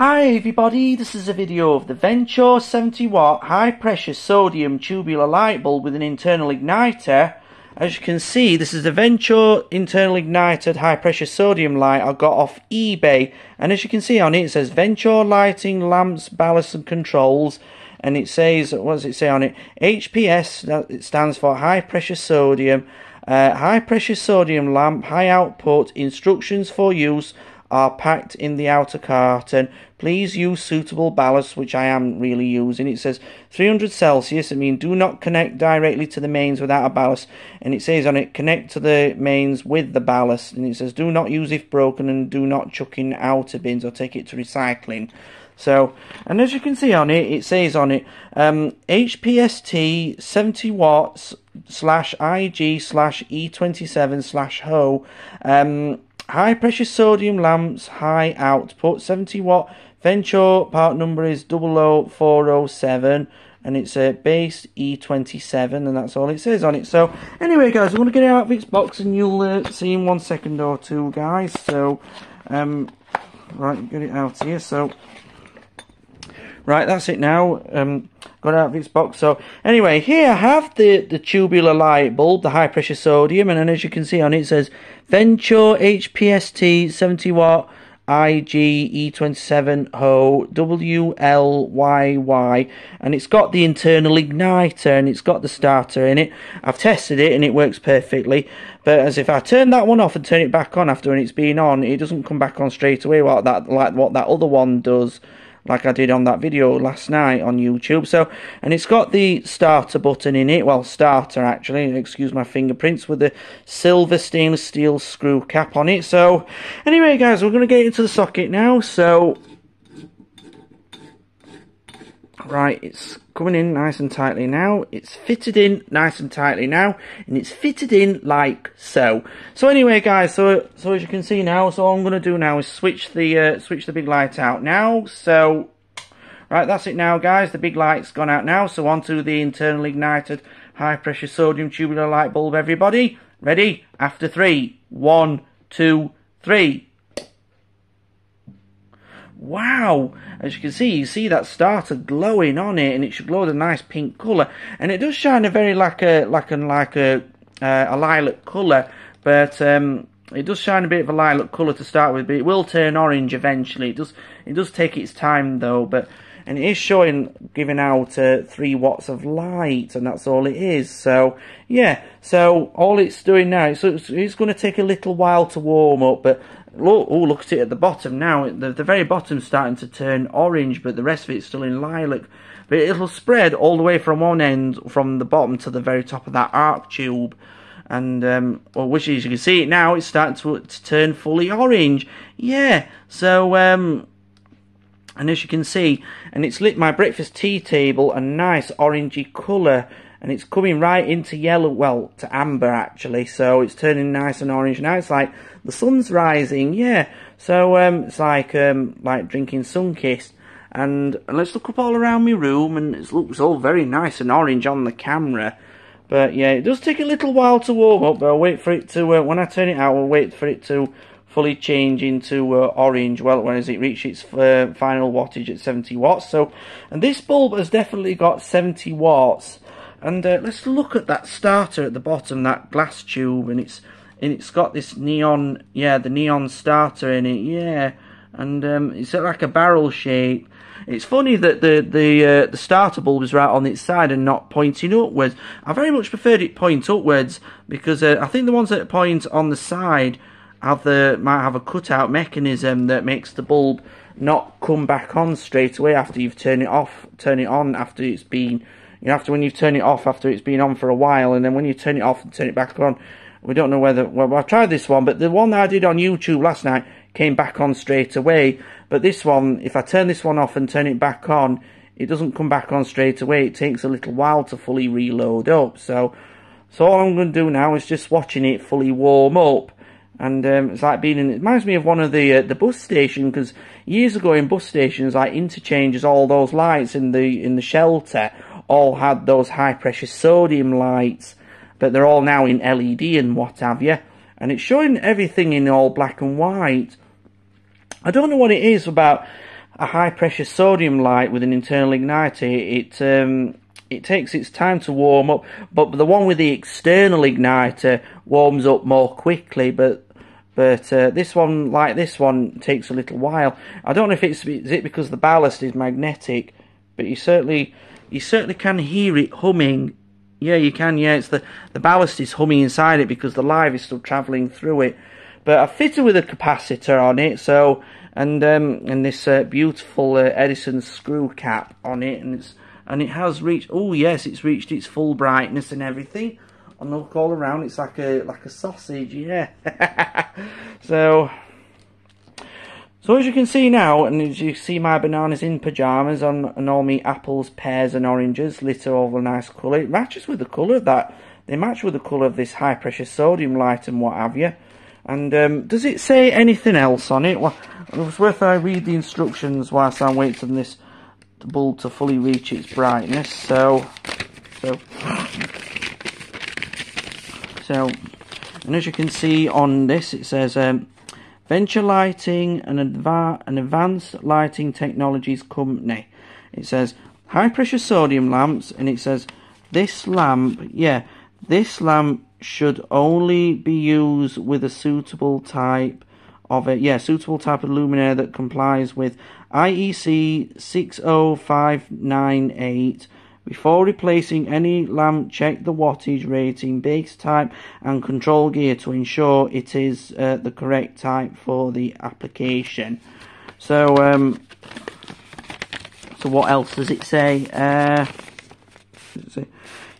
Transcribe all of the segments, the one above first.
Hi everybody, this is a video of the Venture 70 watt high pressure sodium tubular light bulb with an internal igniter. As you can see, this is the Venture internal ignited high pressure sodium light I got off eBay. And as you can see on it, it says Venture lighting lamps, ballast and controls. And it says, what does it say on it? HPS, it stands for high pressure sodium. Uh, high pressure sodium lamp, high output, instructions for use are packed in the outer carton. Please use suitable ballast, which I am really using. It says 300 Celsius. I mean, do not connect directly to the mains without a ballast. And it says on it, connect to the mains with the ballast. And it says, do not use if broken and do not chuck in outer bins or take it to recycling. So, and as you can see on it, it says on it, um, HPST 70 watts slash IG slash E27 slash HO. Um, high pressure sodium lamps, high output, 70 watt. Venture part number is 00407 and it's a base E27 and that's all it says on it. So anyway guys, I'm going to get it out of its box and you'll uh, see in one second or two guys. So, um, right, get it out here. So, right, that's it now. Um, got out of its box. So anyway, here I have the, the tubular light bulb, the high pressure sodium, and as you can see on it, it says Venture HPST 70 watt IG E27 HO WLYY and it's got the internal igniter and it's got the starter in it. I've tested it and it works perfectly but as if I turn that one off and turn it back on after when it's been on it doesn't come back on straight away what that like what that other one does like I did on that video last night on YouTube. So, and it's got the starter button in it, well, starter actually, excuse my fingerprints, with the silver stainless steel screw cap on it. So, anyway guys, we're going to get into the socket now. So, right, it's coming in nice and tightly now. It's fitted in nice and tightly now, and it's fitted in like so. So anyway, guys, so so as you can see now, so all I'm to do now is switch the uh, switch the big light out now. So right, that's it now, guys. The big light's gone out now. So onto the internal ignited high pressure sodium tubular light bulb. Everybody, ready? After three, one, two, three. Wow! As you can see, you see that starter glowing on it, and it should glow a nice pink colour. And it does shine a very like a like a like a uh, a lilac colour, but um, it does shine a bit of a lilac colour to start with. But it will turn orange eventually. It does it does take its time though, but and it is showing giving out uh, three watts of light, and that's all it is. So yeah, so all it's doing now, it's, it's going to take a little while to warm up, but Look, oh, look at it at the bottom now. The, the very bottom's starting to turn orange, but the rest of it's still in lilac. But it'll spread all the way from one end, from the bottom to the very top of that arc tube. And, um, well, which as you can see it now, it's starting to, to turn fully orange. Yeah, so, um, and as you can see, and it's lit my breakfast tea table a nice orangey colour and it's coming right into yellow, well, to amber actually, so it's turning nice and orange. Now it's like the sun's rising, yeah. So um, it's like um, like drinking Sunkist. And, and let's look up all around my room, and it looks all very nice and orange on the camera. But yeah, it does take a little while to warm up, but I'll wait for it to, uh, when I turn it out, I'll wait for it to fully change into uh, orange well when it reaches its uh, final wattage at 70 watts so and this bulb has definitely got 70 watts and uh, let's look at that starter at the bottom, that glass tube, and it's and it's got this neon, yeah, the neon starter in it, yeah, and um, it's like a barrel shape. It's funny that the the uh, the starter bulb is right on its side and not pointing upwards. I very much preferred it point upwards because uh, I think the ones that point on the side have the might have a cutout mechanism that makes the bulb not come back on straight away after you've turned it off, turn it on after it's been you have to when you turn it off after it's been on for a while, and then when you turn it off and turn it back on, we don't know whether. Well, I've tried this one, but the one that I did on YouTube last night came back on straight away. But this one, if I turn this one off and turn it back on, it doesn't come back on straight away. It takes a little while to fully reload up. So, so all I'm going to do now is just watching it fully warm up. And um, it's like being in, it reminds me of one of the uh, the bus station because years ago in bus stations, like interchanges, all those lights in the in the shelter all had those high pressure sodium lights, but they're all now in LED and what have you. And it's showing everything in all black and white. I don't know what it is about. a high pressure sodium light with an internal igniter, it um, it takes its time to warm up, but the one with the external igniter warms up more quickly. But but uh, this one, like this one, takes a little while. I don't know if it's is it because the ballast is magnetic, but you certainly you certainly can hear it humming. Yeah, you can. Yeah, it's the the ballast is humming inside it because the live is still travelling through it. But I fitted with a capacitor on it, so and um, and this uh, beautiful uh, Edison screw cap on it, and it's and it has reached. Oh yes, it's reached its full brightness and everything. And look all around, it's like a like a sausage, yeah. so, so as you can see now, and as you see my bananas in pyjamas on and all me apples, pears, and oranges, litter all the nice colour. It matches with the colour of that. They match with the colour of this high pressure sodium light and what have you. And um, does it say anything else on it? Well, it was worth I read the instructions whilst I'm waiting for this bulb to fully reach its brightness. So, so, so, and as you can see on this, it says um, Venture Lighting and Adva an Advanced Lighting Technologies Company. It says high pressure sodium lamps, and it says this lamp, yeah, this lamp should only be used with a suitable type of it. Yeah, suitable type of luminaire that complies with IEC 60598. Before replacing any lamp, check the wattage rating, base type, and control gear to ensure it is uh, the correct type for the application. So, um, so what else does it say? Uh, it say?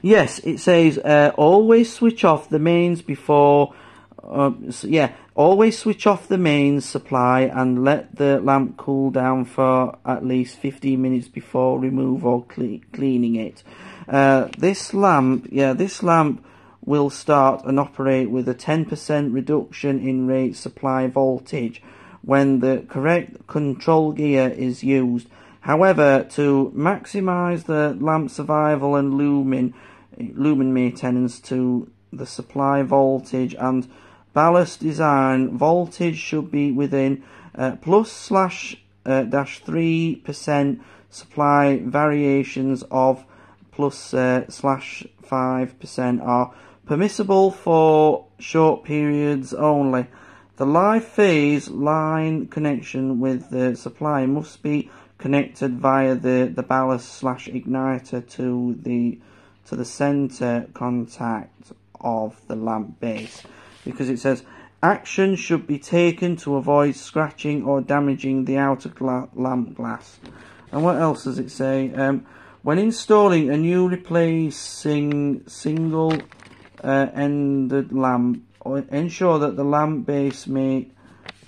Yes, it says uh, always switch off the mains before. Uh, yeah, always switch off the mains supply and let the lamp cool down for at least 15 minutes before remove or cle cleaning it. Uh, this lamp, yeah, this lamp will start and operate with a 10% reduction in rate supply voltage when the correct control gear is used. However, to maximize the lamp survival and lumen lumen maintenance to the supply voltage and ballast design voltage should be within uh, plus slash uh, dash 3% supply variations of plus uh, slash 5% are permissible for short periods only. The live phase line connection with the supply must be connected via the, the ballast slash igniter to the to the center contact of the lamp base because it says action should be taken to avoid scratching or damaging the outer gla lamp glass. And what else does it say? Um, when installing a new replacing single uh, ended lamp, ensure that the lamp base may,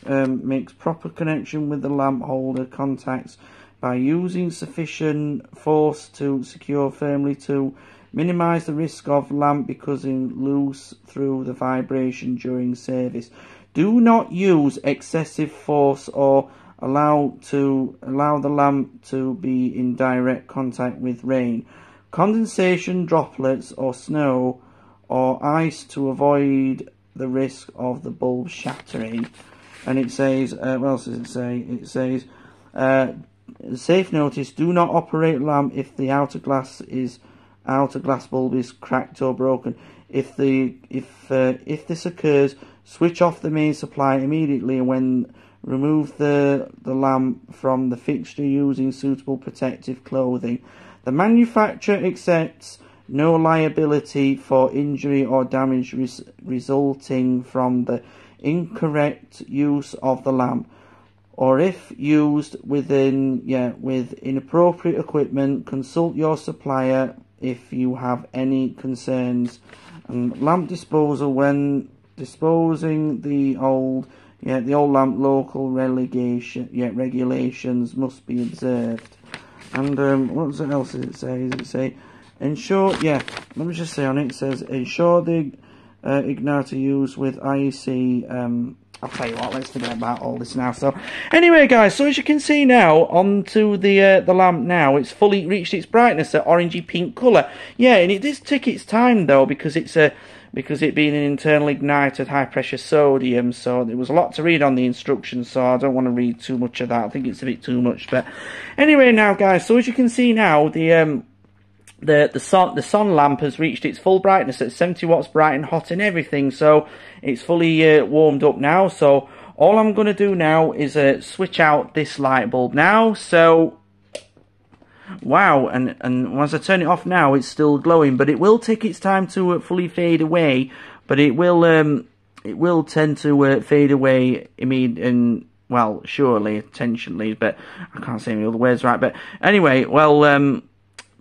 um, makes proper connection with the lamp holder contacts by using sufficient force to secure firmly to Minimize the risk of lamp becoming loose through the vibration during service. Do not use excessive force or allow to allow the lamp to be in direct contact with rain, condensation droplets or snow or ice to avoid the risk of the bulb shattering. And it says, uh, what else does it say? It says, uh, safe notice, do not operate lamp if the outer glass is outer glass bulb is cracked or broken. If the if uh, if this occurs, switch off the main supply immediately and when remove the the lamp from the fixture using suitable protective clothing. The manufacturer accepts no liability for injury or damage res resulting from the incorrect use of the lamp or if used within yeah with inappropriate equipment consult your supplier if you have any concerns. And lamp disposal when disposing the old yeah the old lamp local relegation yeah regulations must be observed. And um, what else does it say? Does it say ensure? Yeah, let me just say on it. It says ensure the uh, igniter used with IEC um, I'll tell you what, let's forget about all this now. So, anyway, guys, so as you can see now, onto the uh, the lamp now, it's fully reached its brightness, that orangey pink colour. Yeah, and it does take its time, though, because it's a... because it being an internal ignited high pressure sodium. So there was a lot to read on the instructions, so I don't want to read too much of that. I think it's a bit too much. But anyway, now guys, so as you can see now, the um, the the sun the sun lamp has reached its full brightness at 70 watts bright and hot and everything. So it's fully uh, warmed up now. So all I'm going to do now is uh, switch out this light bulb now. So wow and and once I turn it off now it's still glowing but it will take its time to uh, fully fade away but it will um it will tend to uh, fade away immediately and well surely intentionally but I can't say any other words right but anyway well um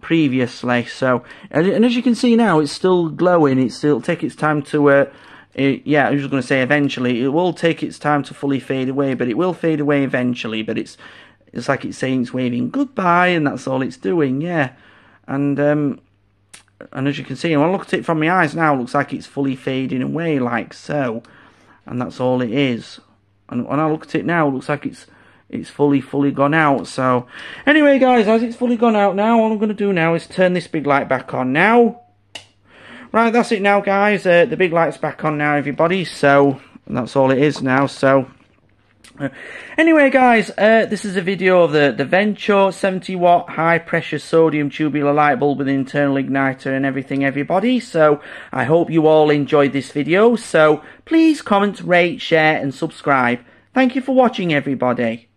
previously so and, as you can see now it's still glowing it still take its time to uh it, yeah, I was going to say eventually. It will take its time to fully fade away, but it will fade away eventually. But it's it's like it's saying it's waving goodbye, and that's all it's doing, yeah. And um, and as you can see, when I look at it from my eyes now, it looks like it's fully fading away, like so. And that's all it is. And when I look at it now, it looks like it's it's fully, fully gone out. So, anyway, guys, as it's fully gone out now, all I'm going to do now is turn this big light back on now. Right, that's it now, guys. Uh, the big light's back on now, everybody. So, that's all it is now. So, Anyway guys, uh, this is a video of the, the Venture 70 watt high pressure sodium tubular light bulb with internal igniter and everything everybody. So I hope you all enjoyed this video. So please comment, rate, share and subscribe. Thank you for watching everybody.